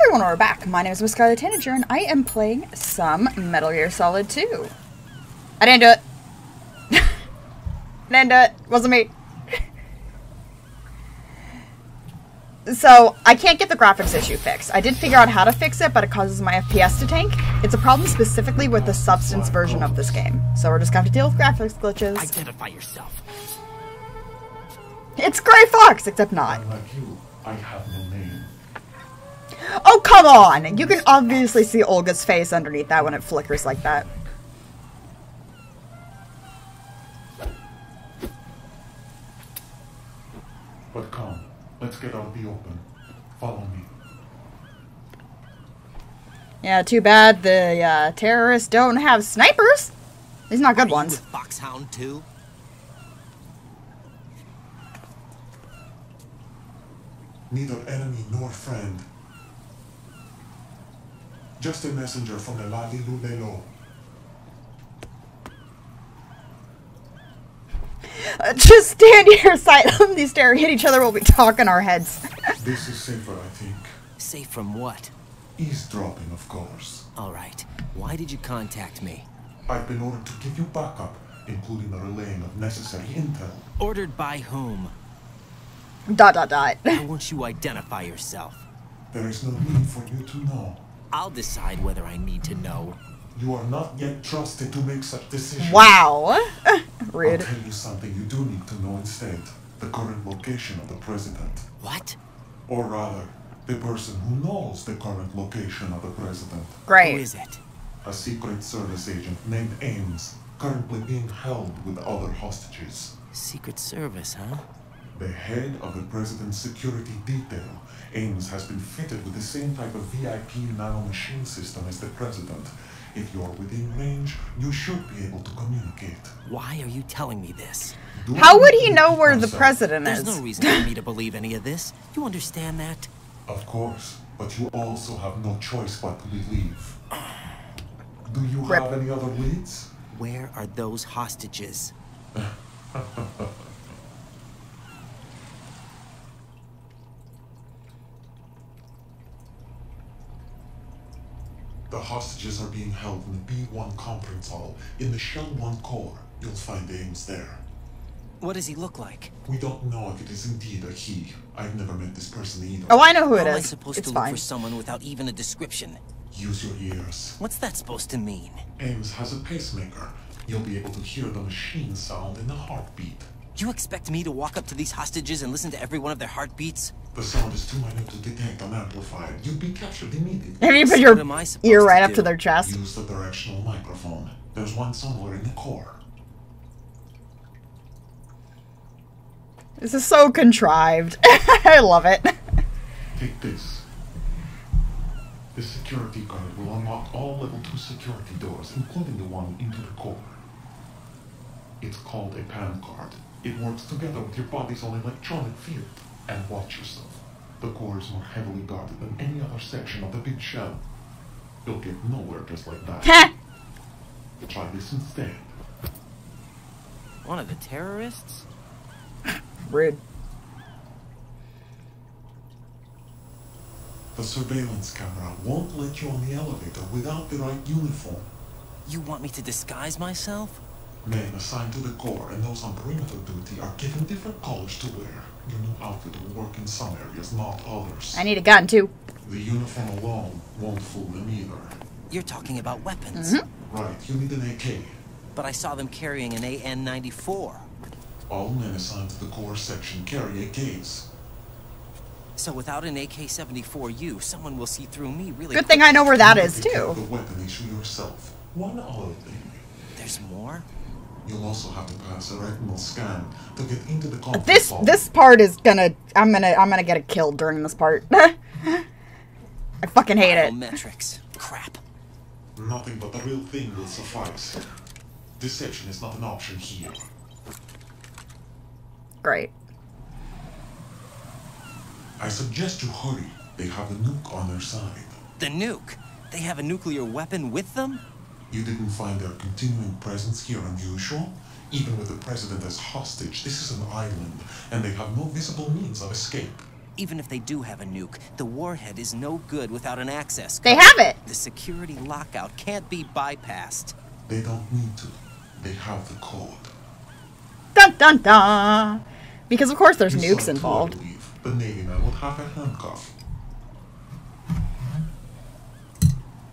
everyone, we're back. My name is Miss Scarlet Tanager, and I am playing some Metal Gear Solid 2. I didn't do it. I didn't do it. Wasn't me. so, I can't get the graphics issue fixed. I did figure out how to fix it, but it causes my FPS to tank. It's a problem specifically with the Substance version of this game. So we're just gonna have to deal with graphics glitches. Identify yourself. It's Gray Fox, except not. Unlike you, I have no name. Oh, come on! You can obviously see Olga's face underneath that when it flickers like that. But come, let's get out of the open. Follow me. Yeah, too bad the uh, terrorists don't have snipers. These not good Are you ones. with Foxhound too? Neither enemy nor friend. Just a messenger from the La-Li-Lu-Le-Lo. Uh, just stand here silently staring at each other while we talk in our heads. This is safer, I think. Safe from what? Eavesdropping, of course. All right. Why did you contact me? I've been ordered to give you backup, including the relaying of necessary intel. Ordered by whom? dot dot dot. Why won't you identify yourself? There is no need for you to know. I'll decide whether I need to know. You are not yet trusted to make such decisions. Wow. I'll tell you something you do need to know instead. The current location of the president. What? Or rather, the person who knows the current location of the president. Who Great. is it? A secret service agent named Ames, currently being held with other hostages. Secret Service, huh? The head of the president's security detail, Ames has been fitted with the same type of VIP nanomachine system as the president. If you're within range, you should be able to communicate. Why are you telling me this? Do How would he know repeat where the president There's is? There's no reason for me to believe any of this. You understand that? Of course, but you also have no choice but to believe. Do you Rip. have any other leads? Where are those hostages? The hostages are being held in the B1 conference hall in the Shell 1 core. You'll find Ames there. What does he look like? We don't know if it is indeed a he. I've never met this person either. Oh, I know who How it am I supposed It's to look for someone without even a description? Use your ears. What's that supposed to mean? Ames has a pacemaker. You'll be able to hear the machine sound in the heartbeat. You expect me to walk up to these hostages and listen to every one of their heartbeats? The sound is too minute to detect and amplify it. You'd be captured immediately. Have you put So your what am ear to right up do? to their chest? Use the directional microphone. There's one somewhere in the core. This is so contrived. I love it. Take this. This security card will unlock all level 2 security doors, including the one into the core. It's called a PAN card. It works together with your body's own electronic field. And watch yourself. The core is more heavily guarded than any other section of the big shell. You'll get nowhere just like that. Heh. Try this instead. One of the terrorists? Red. The surveillance camera won't let you on the elevator without the right uniform. You want me to disguise myself? Men assigned to the core and those on perimeter duty are given different colors to wear. Your new outfit will work in some areas, not others. I need a gun too. The uniform alone won't fool them either. You're talking about weapons. Mm-hmm. Right, you need an AK. But I saw them carrying an AN-94. All men assigned to the core section carry AKs. So without an AK-74U, someone will see through me really Good thing I know where that You is too. The weapon issue yourself. One other thing. There's more? You'll also have to pass a retinal scan to get into the conference This hall. this part is gonna I'm gonna I'm gonna get killed during this part. I fucking hate it. Biometrics. Crap. Nothing but the real thing will suffice. Deception is not an option here. Great. I suggest you hurry. They have the nuke on their side. The nuke. They have a nuclear weapon with them? You didn't find their continuing presence here unusual? Even with the president as hostage, this is an island, and they have no visible means of escape. Even if they do have a nuke, the warhead is no good without an access They have it. The security lockout can't be bypassed. They don't need to. They have the code. Dun dun dun. Because of course there's You nukes saw two, I involved. believe. The Navy man would have a handcuff.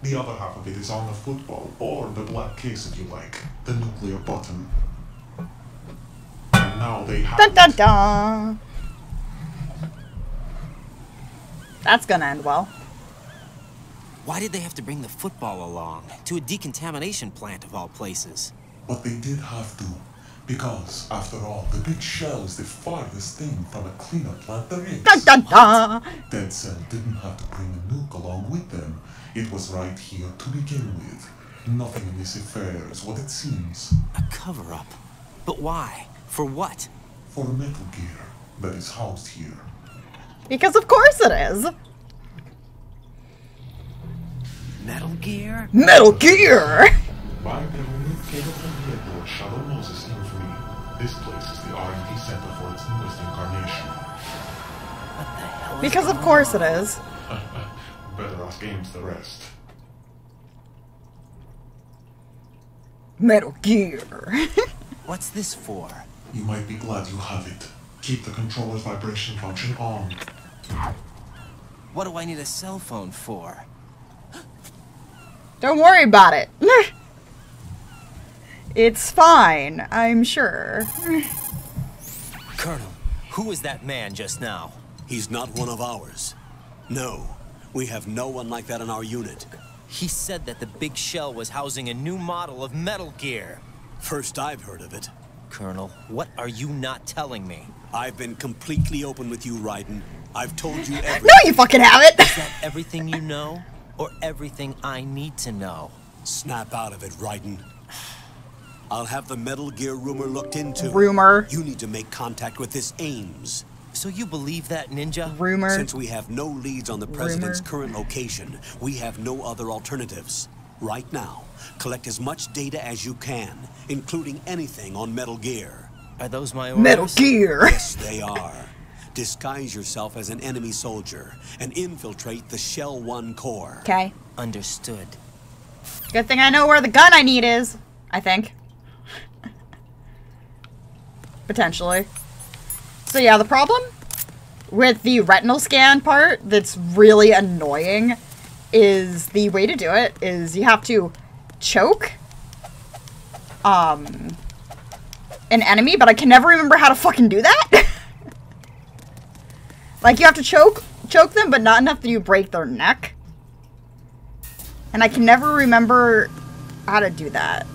The other half of it is on the football, or the black case if you like, the nuclear button. And now they have Dun dun it. dun. That's gonna end well. Why did they have to bring the football along? To a decontamination plant of all places. But they did have to. Because, after all, the big shell is the farthest thing from a cleanup plant there is. Dun dun dun. Dead Cell didn't have to bring a nuke along with them. It was right here to begin with. Nothing in this affair is what it seems. A cover-up. But why? For what? For Metal Gear that is housed here. Because of course it is. Metal Gear? Metal Gear. By the nuke cable from the airport, Shadow Moses infamy. This place is the R&D center for its newest incarnation. What the hell is Because of course on? it is. Better ask Ames the rest. Metal Gear. What's this for? You might be glad you have it. Keep the controller's vibration function on. What do I need a cell phone for? Don't worry about it. It's fine, I'm sure. Colonel, who was that man just now? He's not one of ours. No, we have no one like that in our unit. He said that the big shell was housing a new model of Metal Gear. First I've heard of it. Colonel, what are you not telling me? I've been completely open with you, Raiden. I've told you everything. No, you fucking have it. Is that everything you know? Or everything I need to know? Snap out of it, Raiden. I'll have the Metal Gear rumor looked into. Rumor. You need to make contact with this Ames. So you believe that, Ninja? Rumor. Since we have no leads on the president's Rumor. current location, we have no other alternatives. Right now, collect as much data as you can, including anything on Metal Gear. Are those my orders? Metal Gear. Yes, they are. Disguise yourself as an enemy soldier and infiltrate the Shell 1 core. Okay. Understood. Good thing I know where the gun I need is. I think. Potentially. So yeah, the problem with the retinal scan part that's really annoying is the way to do it is you have to choke um an enemy, but I can never remember how to fucking do that. like you have to choke choke them, but not enough that you break their neck. And I can never remember how to do that.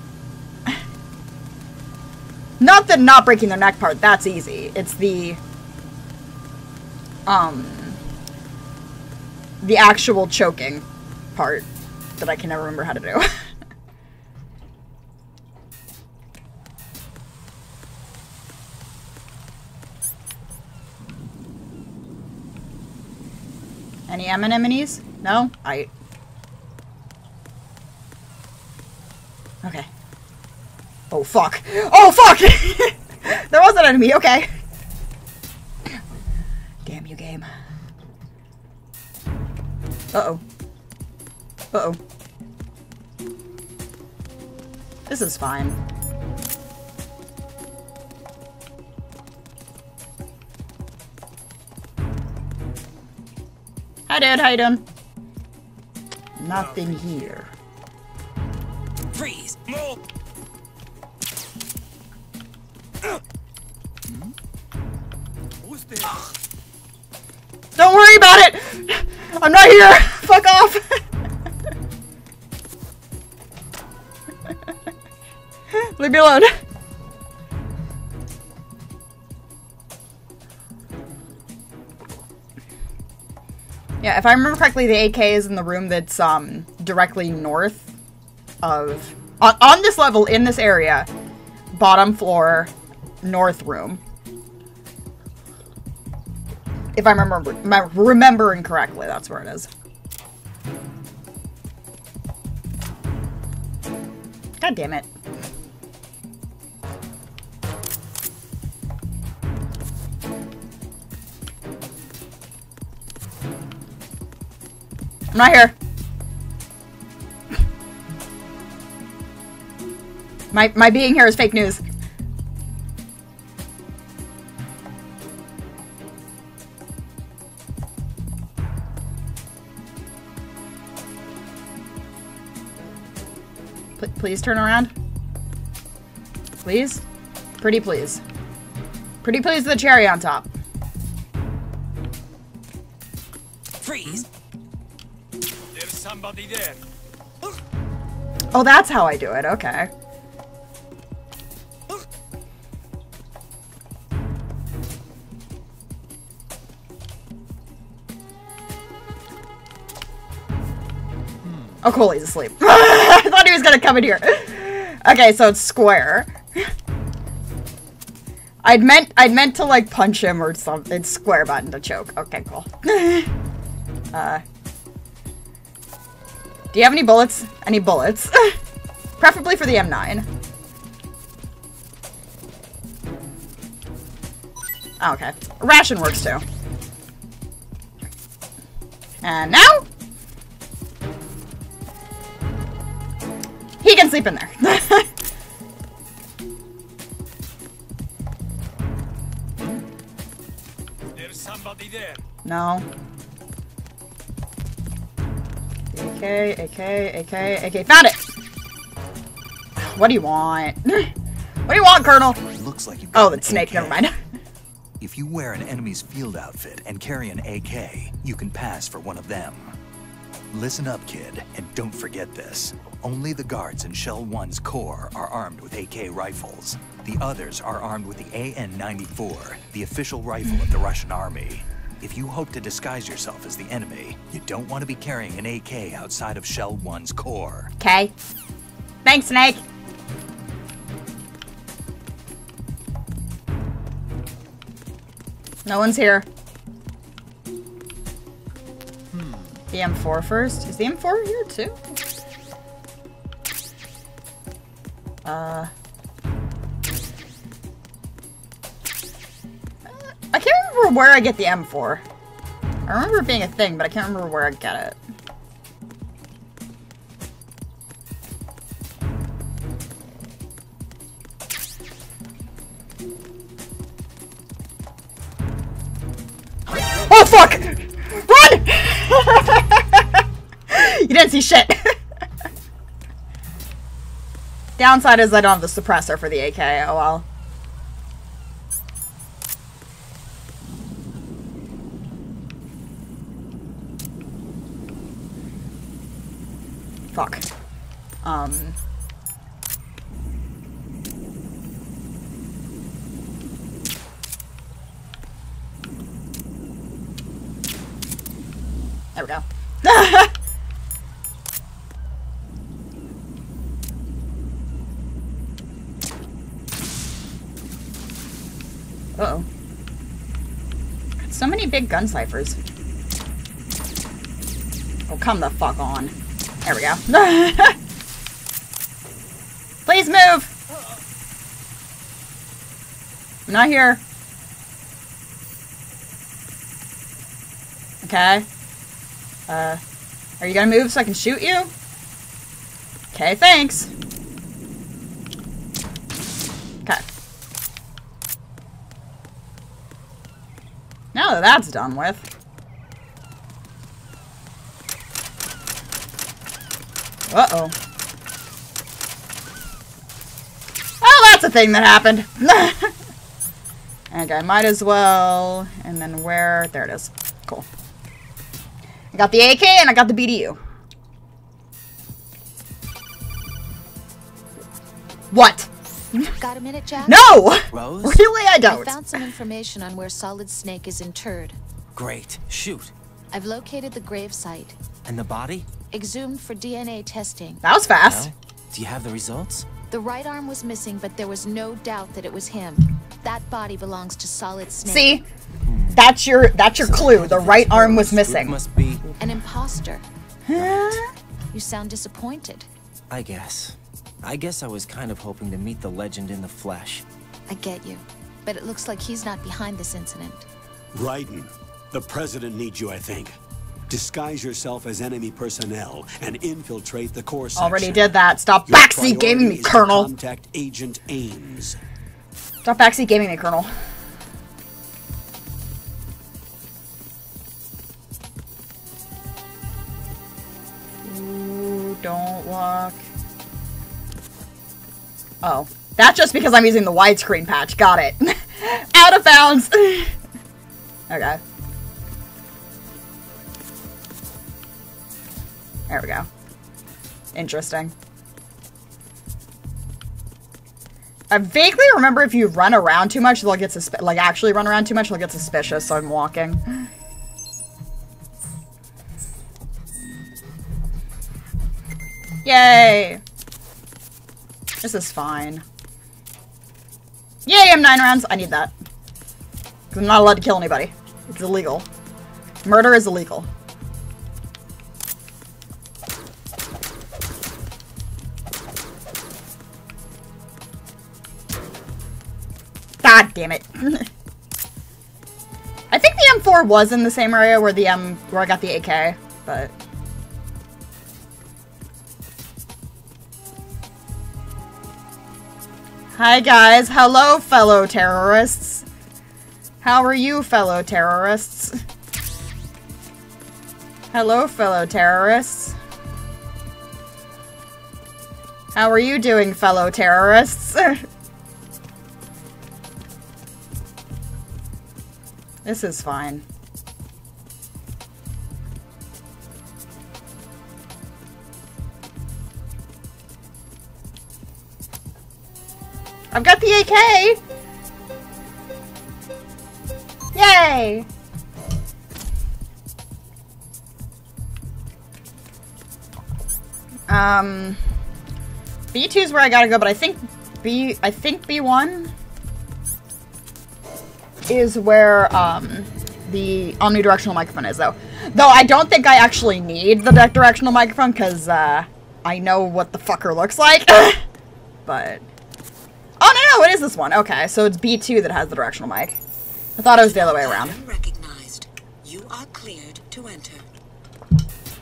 Not the not breaking their neck part, that's easy. It's the um the actual choking part that I can never remember how to do. Any anemones? No? I Okay. Oh fuck. Oh fuck! there was an enemy, okay. Damn you game. Uh-oh. Uh-oh. This is fine. Hi dude, how you doing? Nothing here. Freeze! Move! I'm not here! Fuck off! Leave me alone. Yeah, if I remember correctly, the AK is in the room that's um directly north of on, on this level in this area, bottom floor, north room. I'm remember remembering correctly, that's where it is. God damn it. I'm not here. My, my being here is fake news. Please turn around. Please? Pretty please. Pretty please with the cherry on top. Freeze! There's somebody there. Oh, that's how I do it. Okay. Hmm. Oh, cool, he's asleep. Was gonna come in here. Okay, so it's square. I'd meant I'd meant to like punch him or something. Square button to choke. Okay, cool. uh, do you have any bullets? Any bullets? Preferably for the M9. Oh, okay. Ration works too. And now? Can sleep in there. There's somebody there. no. AK, AK, AK, AK. Found it! What do you want? what do you want, Colonel? Looks like you've Oh, got an that's Snake. AK. Never mind. If you wear an enemy's field outfit and carry an AK, you can pass for one of them. Listen up, kid, and don't forget this. Only the guards in Shell 1's core are armed with AK rifles. The others are armed with the AN-94, the official rifle of the Russian army. If you hope to disguise yourself as the enemy, you don't want to be carrying an AK outside of Shell 1's core. Okay. Thanks, Snake. No one's here. Hmm. The M4 first. Is the M4 here too? Uh. I can't remember where I get the M4. I remember it being a thing, but I can't remember where I get it. Oh fuck! Run! you didn't see shit. Downside is I don't have the suppressor for the AK. Oh well. Fuck. Um. There we go. Uh oh. So many big gun Cyphers. Oh, come the fuck on. There we go. Please move! I'm not here. Okay. Uh, are you gonna move so I can shoot you? Okay, thanks. Okay. Now that that's done with. Uh-oh. Oh, that's a thing that happened. okay, I might as well. And then where? There it is. Cool. I got the AK and I got the BDU. What? Got a minute, Jack? No! Rose? Really, I I don't. I found some information on where Solid Snake is interred. Great. Shoot. I've located the grave site, And the body? exhumed for DNA testing. That was fast. Well, do you have the results? The right arm was missing, but there was no doubt that it was him. That body belongs to Solid Snake. See? That's your that's your clue. The right arm was missing. Must be. An imposter. You sound disappointed. I guess. I guess I was kind of hoping to meet the legend in the flesh. I get you. But it looks like he's not behind this incident. Raiden, the president needs you, I think. Disguise yourself as enemy personnel and infiltrate the core section. Already did that. Stop Your backseat gaming me, Colonel. Contact Agent Ames. Stop backseat gaming me, Colonel. Ooh, don't walk. Oh. That's just because I'm using the widescreen patch. Got it. Out of bounds. okay. There we go. Interesting. I vaguely remember if you run around too much, they'll get suspi- like actually run around too much, they'll get suspicious. So I'm walking. Yay! This is fine. Yay! I'm nine rounds. I need that. 'Cause I'm not allowed to kill anybody. It's illegal. Murder is illegal. God damn it. I think the M4 was in the same area where the M where I got the AK, but Hi guys, hello fellow terrorists. How are you fellow terrorists? Hello fellow terrorists. How are you doing fellow terrorists? This is fine. I've got the AK! Yay! Um, B2 is where I gotta go, but I think B, I think B1 is where um, the omnidirectional microphone is, though. Though I don't think I actually need the directional microphone because uh, I know what the fucker looks like. but oh no, no, it is this one. Okay, so it's B2 that has the directional mic. I thought it was the other way around. Recognized. You are cleared to enter.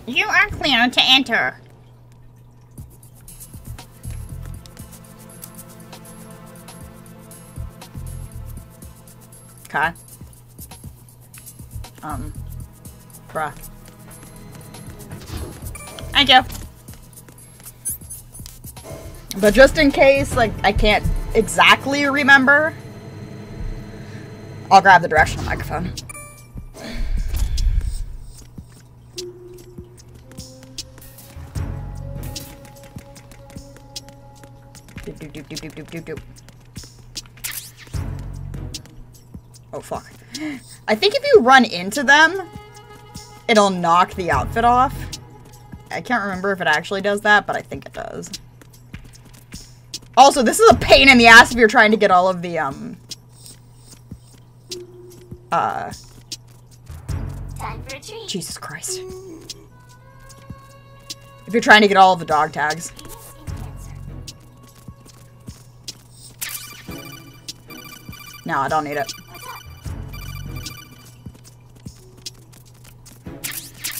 You are cleared to enter. Okay. Um. Bruh. Thank you. But just in case, like, I can't exactly remember, I'll grab the directional microphone. Doop, doop, doop, doop, doop, doop, doop. Oh, fuck. I think if you run into them, it'll knock the outfit off. I can't remember if it actually does that, but I think it does. Also, this is a pain in the ass if you're trying to get all of the, um... Uh... Jesus Christ. If you're trying to get all of the dog tags. No, I don't need it.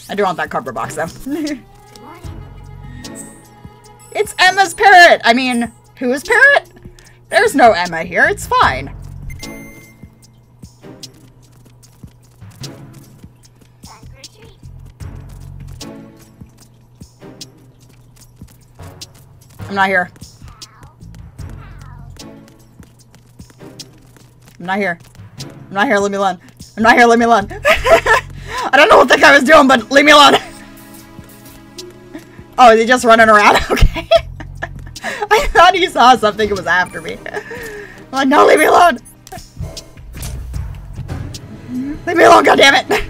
I do want that cardboard box, though. it's Emma's parrot! I mean, who is parrot? There's no Emma here, it's fine. I'm not here. I'm not here. I'm not here, leave me alone. I'm not here, leave me alone. I don't know what the guy was doing, but leave me alone. Oh, is he just running around? saw something and was after me. I'm like, no, leave me alone. Leave me alone, goddammit.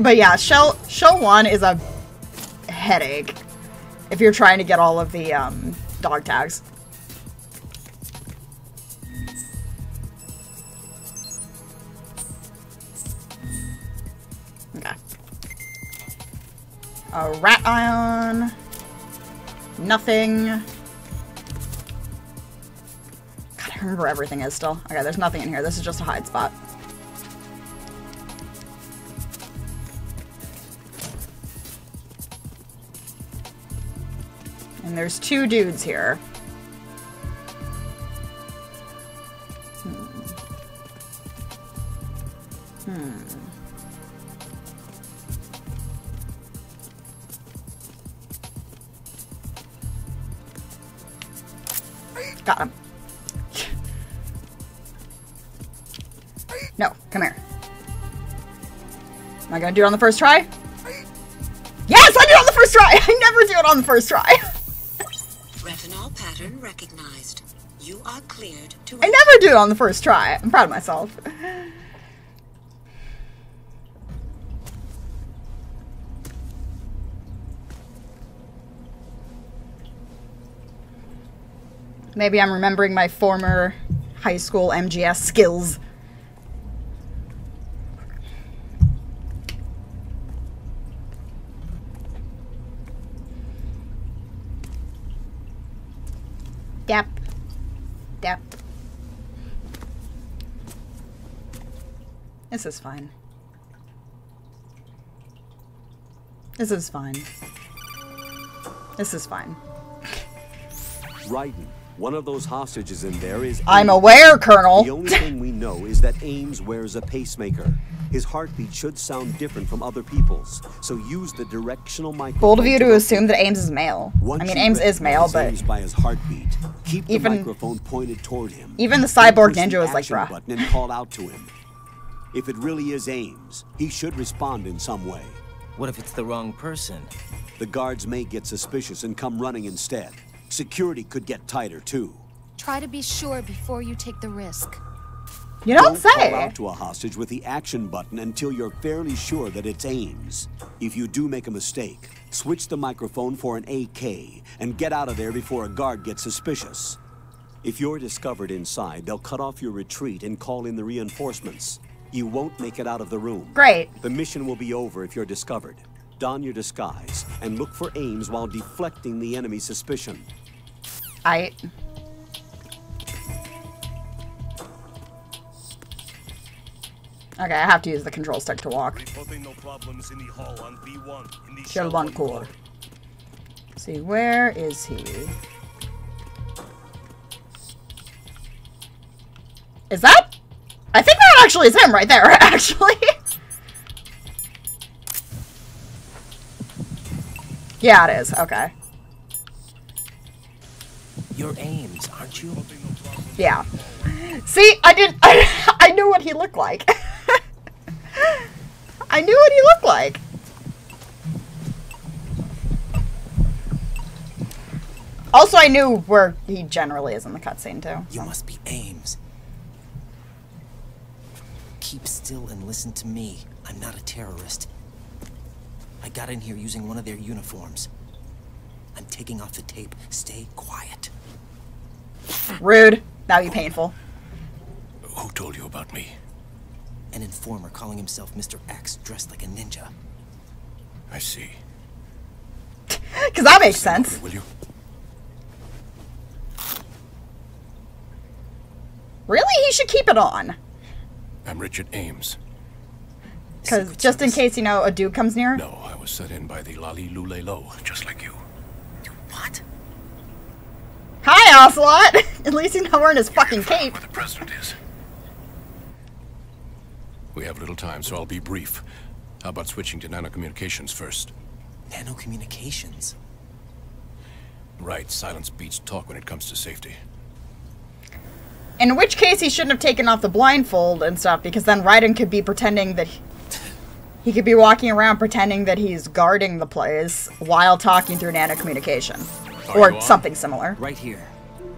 But yeah, shell shell one is a headache if you're trying to get all of the um, dog tags. Okay. A rat ion nothing. God, I remember everything is still. Okay, there's nothing in here. This is just a hide spot. And there's two dudes here. Gonna do it on the first try? Yes, I did it on the first try! I never do it on the first try. Retinal pattern recognized. You are cleared to I never do it on the first try. I'm proud of myself. Maybe I'm remembering my former high school MGS skills. Yep. Yep. This is fine. This is fine. This is fine. Raiden, one of those hostages in there is. I'm Ames. aware, Colonel. The only thing we know is that Ames wears a pacemaker. His heartbeat should sound different from other people's, so use the directional microphone. Bold of you to assume that Ames is male. Once I mean, Ames is male, but Ames by his heartbeat, keep the Even- microphone pointed toward him. even the cyborg ninja was like, action "Bruh." button and call out to him. If it really is Ames, he should respond in some way. What if it's the wrong person? The guards may get suspicious and come running instead. Security could get tighter too. Try to be sure before you take the risk. you don't, call say. out to a hostage with the action button until you're fairly sure that it's Ames. If you do make a mistake, switch the microphone for an AK and get out of there before a guard gets suspicious. If you're discovered inside, they'll cut off your retreat and call in the reinforcements. You won't make it out of the room. Great. The mission will be over if you're discovered. Don your disguise and look for Ames while deflecting the enemy's suspicion. I. Okay, I have to use the control stick to walk. Reporting no problems in the hall on B1 in the Shell Shell one One core. See, where is he? Is that? I think that actually is him right there, actually. yeah, it is. Okay. You're Ames, aren't you? Yeah. See, I didn't. I, I knew what he looked like. I knew what he looked like. Also, I knew where he generally is in the cutscene too. You must be Ames. Keep still and listen to me. I'm not a terrorist. I got in here using one of their uniforms. I'm taking off the tape. Stay quiet. Rude. That'd be painful. Who told you about me? An informer calling himself Mr. X dressed like a ninja. I see. Because that makes sense. Will you? Really? He should keep it on. I'm Richard Ames. Because Secret just in case, you know, a dude comes near. No, I was set in by the La-Li-Lu-Le-Lo, just like you. What? Hi, Ocelot! At least he's not wearing his fucking Find out cape. Where the president is. We have little time, so I'll be brief. How about switching to nanocommunications first? Nanocommunications. Right, silence beats talk when it comes to safety. In which case, he shouldn't have taken off the blindfold and stuff, because then Raiden could be pretending that he, he could be walking around pretending that he's guarding the place while talking through nanocommunication, oh, Are or something similar. Right here.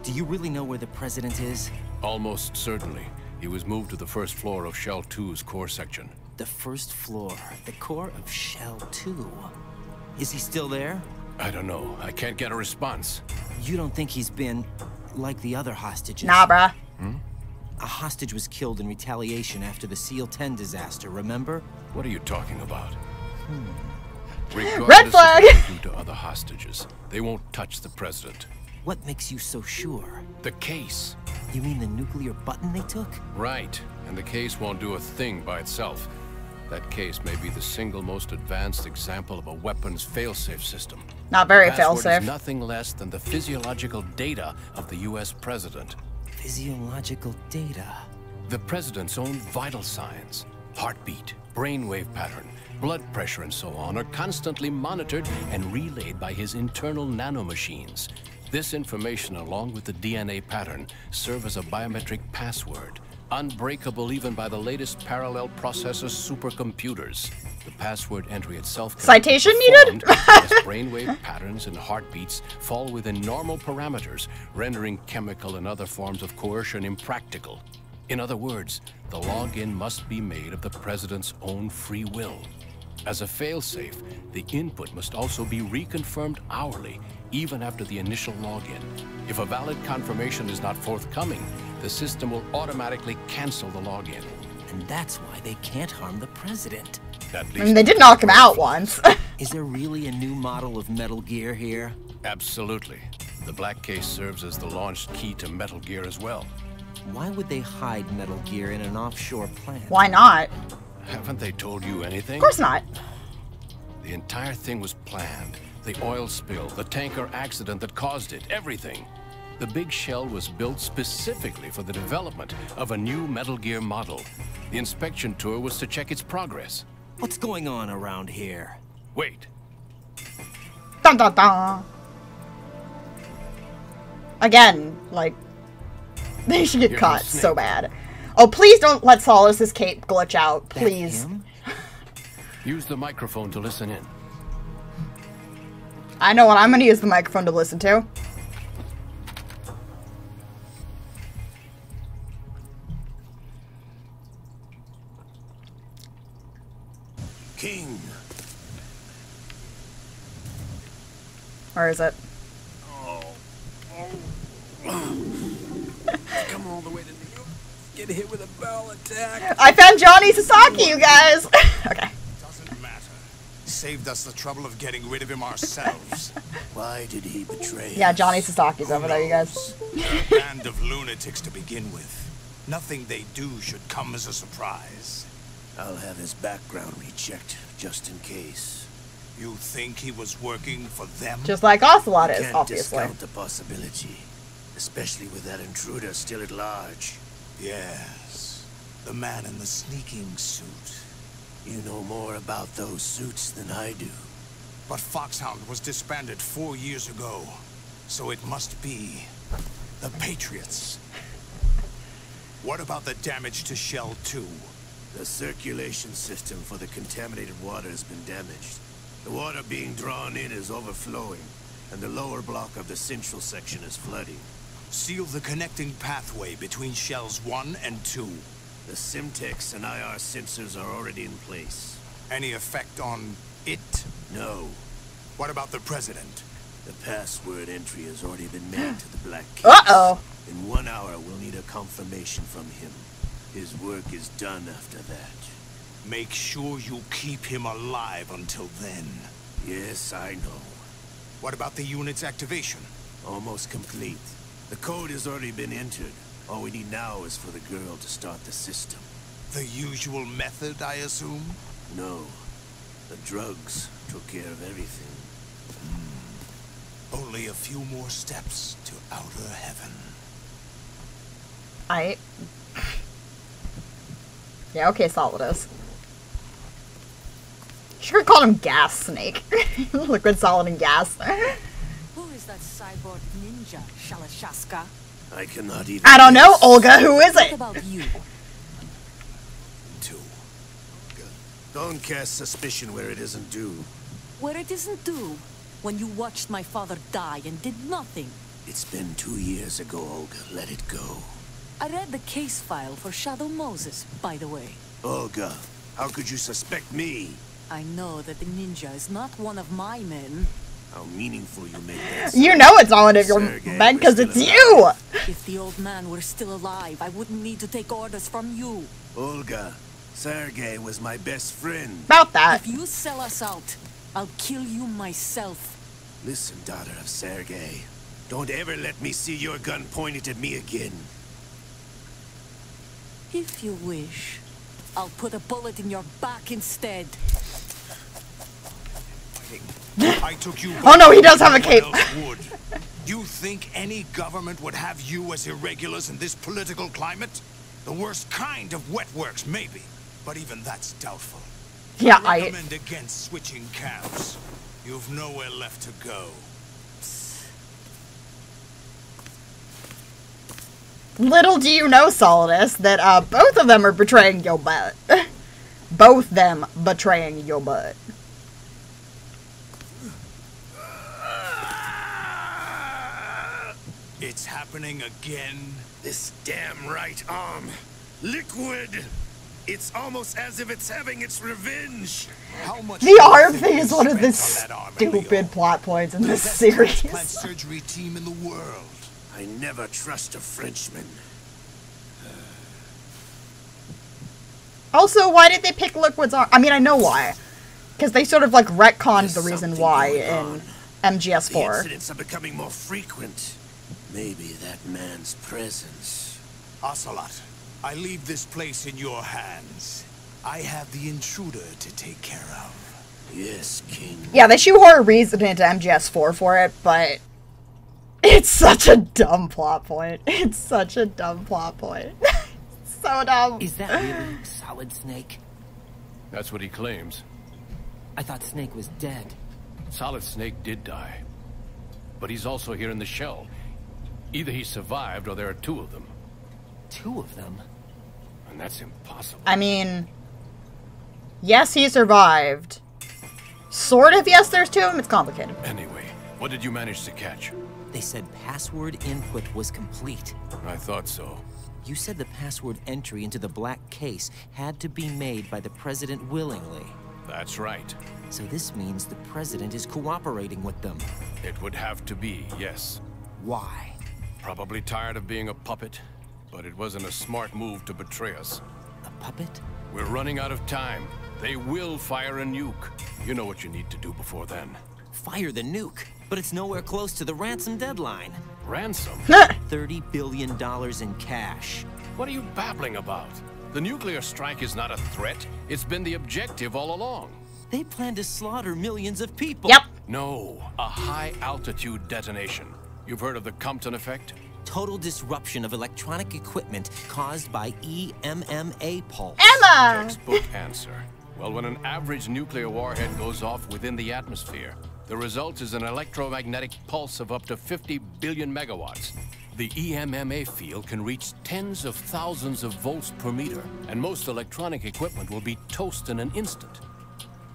Do you really know where the president is? Almost certainly. He was moved to the first floor of Shell 2's core section. The first floor, the core of Shell 2. Is he still there? I don't know. I can't get a response. You don't think he's been like the other hostages? Nah, bruh. A hostage was killed in retaliation after the SEAL 10 disaster, remember? What are you talking about? Hmm. Red Regardless flag! Of what they do to other hostages, they won't touch the president. What makes you so sure? The case. You mean the nuclear button they took? Right. And the case won't do a thing by itself. That case may be the single most advanced example of a weapons failsafe system. Not very The password failsafe. is nothing less than the physiological data of the U.S. president. Physiological data. The president's own vital signs, heartbeat, brainwave pattern, blood pressure, and so on, are constantly monitored and relayed by his internal nanomachines. This information, along with the DNA pattern, serve as a biometric password, unbreakable even by the latest parallel processor supercomputers. The password entry itself can be Citation needed? as brainwave patterns and heartbeats fall within normal parameters, rendering chemical and other forms of coercion impractical. In other words, the login must be made of the president's own free will. As a failsafe, the input must also be reconfirmed hourly, even after the initial login. If a valid confirmation is not forthcoming, the system will automatically cancel the login. And that's why they can't harm the president. At I mean, they did knock him out once. Is there really a new model of Metal Gear here? Absolutely. The black case serves as the launch key to Metal Gear as well. Why would they hide Metal Gear in an offshore plant? Why not? Haven't they told you anything? Of course not. The entire thing was planned. The oil spill, the tanker accident that caused it, everything. The big shell was built specifically for the development of a new Metal Gear model. The inspection tour was to check its progress. What's going on around here? Wait, Dun dun dun. Again, like, they should get Here's caught so bad. Oh, please don't let Solus' cape glitch out. Please. use the microphone to listen in. I know what I'm gonna use the microphone to listen to. King, Or is it? come all the way to New York. Get hit with a barrel attack. I found Johnny Sasaki, you guys! okay. Doesn't matter. Saved us the trouble of getting rid of him ourselves. Why did he betray Yeah. Johnny Sasaki's over there, you guys. knows? A band of lunatics to begin with. Nothing they do should come as a surprise. I'll have his background rechecked, just in case. You think he was working for them? Just like Ocelot is, Can't obviously. discount the possibility, especially with that intruder still at large. Yes. The man in the sneaking suit. You know more about those suits than I do. But Foxhound was disbanded four years ago. So it must be the Patriots. What about the damage to Shell 2? The circulation system for the contaminated water has been damaged. The water being drawn in is overflowing, and the lower block of the central section is flooding. Seal the connecting pathway between Shells 1 and 2. The Semtex and IR sensors are already in place. Any effect on it? No, What about the President? the password entry has already been made to the black case. Uh-oh. In one hour, we'll need a confirmation from him. His work is done after that. Make sure you keep him alive until then. Yes, I know. What about the unit's activation? Almost complete. The code has already been entered. All we need now is for the girl to start the system. The usual method, I assume? No. The drugs took care of everything. Hmm. Only a few more steps to outer heaven. I. Yeah, okay, Solidus. Should have called him Gas Snake. Liquid, solid, and gas. Who is that cyborg ninja, Shalashaska? I cannot even... I don't know, guess. Olga, who is What it? about you? Two. Don't cast suspicion where it isn't due. Where it isn't due, when you watched my father die and did nothing. It's been two years ago, Olga. Let it go. I read the case file for Shadow Moses, by the way. Olga, how could you suspect me? I know that the ninja is not one of my men. How meaningful you make that You know it's all one of your Sergei men because it's still you! If the old man were still alive, I wouldn't need to take orders from you. Olga, Sergei was my best friend. About that. If you sell us out, I'll kill you myself. Listen, daughter of Sergei. Don't ever let me see your gun pointed at me again. If you wish, I'll put a bullet in your back instead. I took you. Oh, no, he does have a cape. You think any government would have you as irregulars in this political climate? The worst kind of wet works, maybe, but even that's doubtful. Yeah, I I. recommend against switching camps. You've nowhere left to go. Little do you know, Solidus, that uh, both of them are betraying your butt. both them betraying your butt. It's happening again. This damn right arm. Liquid! It's almost as if it's having its revenge. How much The arm thing is one of the spent on that arm, Emilio? stupid plot points in The this best series. transplant surgery team in the world. I never trust a Frenchman. Also, why did they pick Liquid's arm? I mean, I know why. Because they sort of like retconned the reason why in MGS4. incidents are becoming more frequent. Maybe that man's presence. Ocelot, I leave this place in your hands. I have the intruder to take care of. Yes, King. Yeah, they shoehorn a reason into MGS4 for it, but it's such a dumb plot point. It's such a dumb plot point. so dumb. Is that really Solid Snake? That's what he claims. I thought Snake was dead. Solid Snake did die. But he's also here in the shell. Either he survived or there are two of them. Two of them? And that's impossible. I mean, yes, he survived. Sort of, yes, there's two of them. It's complicated. Anyway, what did you manage to catch? They said password input was complete. I thought so. You said the password entry into the black case had to be made by the president willingly. That's right. So this means the president is cooperating with them. It would have to be, yes. Why? Probably tired of being a puppet, but it wasn't a smart move to betray us. A puppet? We're running out of time. They will fire a nuke. You know what you need to do before then. Fire the nuke, but it's nowhere close to the ransom deadline. Ransom? $30 billion in cash. What are you babbling about? The nuclear strike is not a threat. It's been the objective all along. They plan to slaughter millions of people. Yep. No, a high-altitude detonation. You've heard of the Compton effect? Total disruption of electronic equipment caused by E EMMA pulse. Emma! Textbook answer. Well, when an average nuclear warhead goes off within the atmosphere, the result is an electromagnetic pulse of up to 50 billion megawatts. The E EMMA field can reach tens of thousands of volts per meter, and most electronic equipment will be toast in an instant.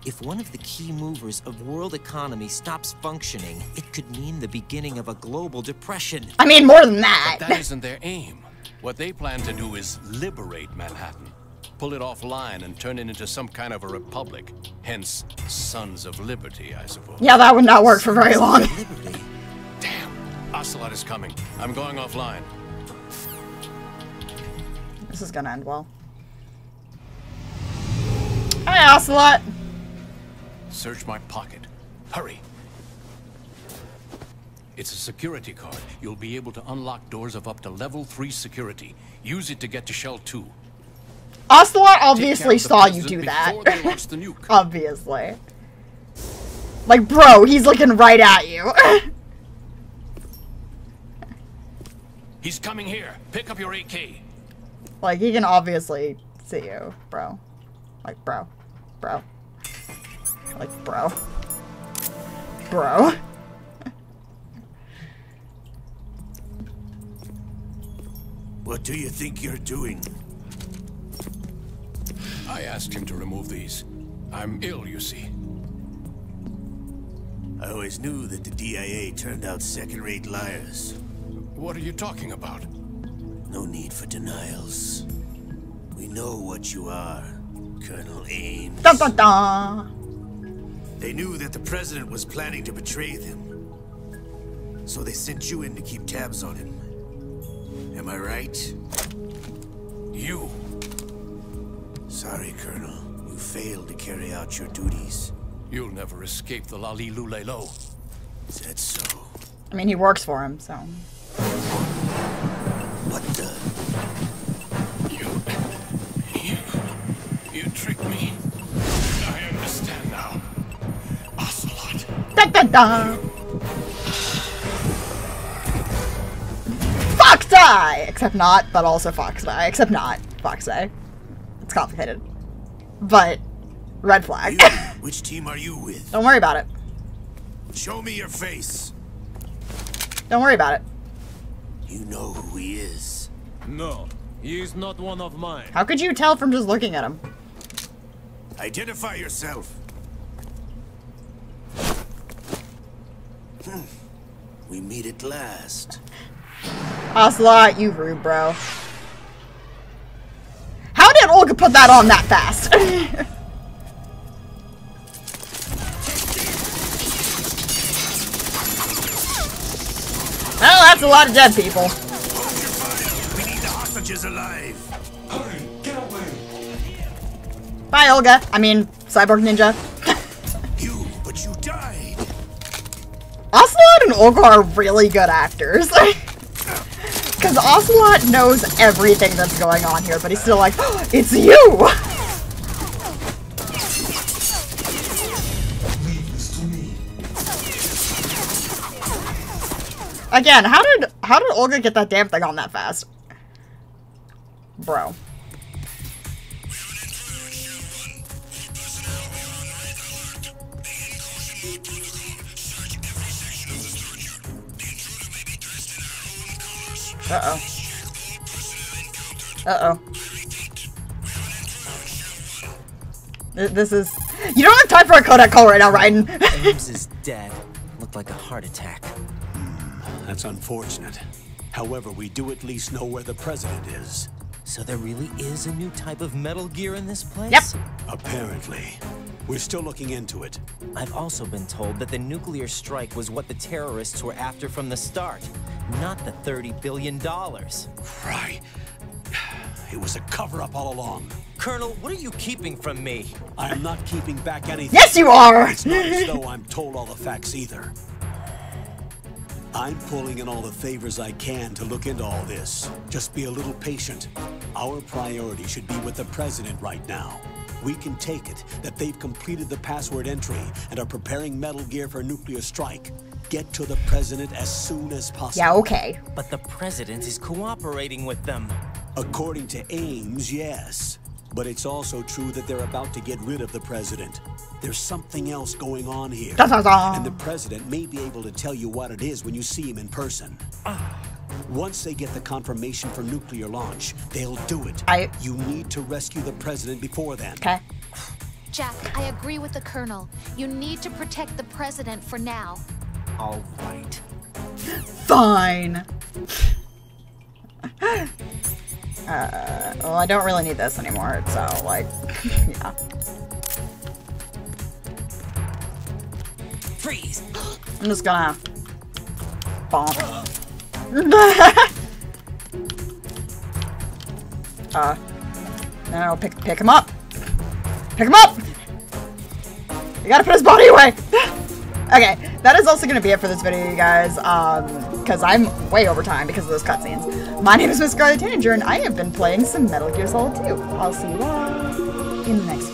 If one of the key movers of world economy stops functioning, it could mean the beginning of a global depression. I mean, more than that. But that isn't their aim. What they plan to do is liberate Manhattan. Pull it offline and turn it into some kind of a republic. Hence, Sons of Liberty, I suppose. Yeah, that would not work for very long. Liberty. Damn! Ocelot is coming. I'm going offline. This is gonna end well. Hi, Ocelot. Search my pocket. Hurry! It's a security card. You'll be able to unlock doors of up to level 3 security. Use it to get to Shell 2. Ocelot obviously saw you do that. obviously. Like, bro, he's looking right at you. He's coming here. Pick up your AK. like, he can obviously see you, bro. Like, bro. Bro. Like, bro. Bro. What do you think you're doing? I asked him to remove these. I'm ill, you see. I always knew that the DIA turned out second-rate liars. What are you talking about? No need for denials. We know what you are, Colonel Ames. Dun dun dun. They knew that the president was planning to betray them. So they sent you in to keep tabs on him. Am I right? You. Sorry, Colonel. You failed to carry out your duties. You'll never escape the La-Li-Lu-Le-Lo. Is that so? I mean, he works for him, so. What the? You. You. You tricked me. FOXDIE! Except not, but also FOXDIE. Except not FOXDIE. It's complicated. But, red flag. You, which team are you with? Don't worry about it. Show me your face. Don't worry about it. You know who he is. No, he is not one of mine. How could you tell from just looking at him? Identify yourself. We meet at last. Ocelot, you rude, bro. How did Olga put that on that fast? well, that's a lot of dead people. We need the hostages alive. Hurry, get away. Bye, Olga. I mean, Cyborg Ninja. And Olga are really good actors. Because Ocelot knows everything that's going on here, but he's still like, oh, it's you! Again, how did how did Olga get that damn thing on that fast? Bro. Uh-oh. Uh-oh. This is... You don't have time for a Codec call right now, Raiden. Ames is dead. Looked like a heart attack. Hmm, that's unfortunate. However, we do at least know where the president is. So there really is a new type of Metal Gear in this place? Yep. Apparently. We're still looking into it. I've also been told that the nuclear strike was what the terrorists were after from the start, not the $30 billion. Right. It was a cover-up all along. Colonel, what are you keeping from me? I am not keeping back anything. Yes, you are! It's not as though I'm told all the facts either. I'm pulling in all the favors I can to look into all this. Just be a little patient. Our priority should be with the president right now. We can take it that they've completed the password entry and are preparing Metal Gear for nuclear strike. Get to the president as soon as possible. Yeah, okay. But the president is cooperating with them. According to Ames, yes. But it's also true that they're about to get rid of the president. There's something else going on here. Da, da, da. And the president may be able to tell you what it is when you see him in person. Ah, Once they get the confirmation for nuclear launch, they'll do it. I- You need to rescue the president before then. Okay. Jack, I agree with the Colonel. You need to protect the President for now. All right. Fine. Uh, well, I don't really need this anymore, so, like, yeah. Freeze! I'm just gonna... Bomb. uh, no, pick, pick him up. Pick him up! You gotta put his body away! okay, that is also gonna be it for this video, you guys, um, because I'm way over time because of those cutscenes. My name is Miss Scarlet Tanager, and I have been playing some Metal Gear Solid 2. I'll see you all in the next.